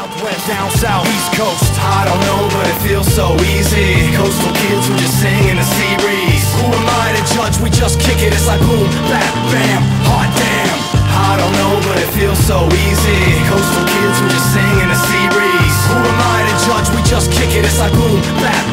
Southwest, down south, east coast. I don't know but it feels so easy. Coastal kids who just sing in the sea breeze Who am I to judge, we just kick it It's like boom, bap, bam, hot damn. I don't know but it feels so easy. Coastal kids who just sing in the sea breeze Who am I to judge, we just kick it It's like boom, bap,